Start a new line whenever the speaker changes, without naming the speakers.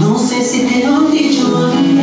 Non so se te non ti giuro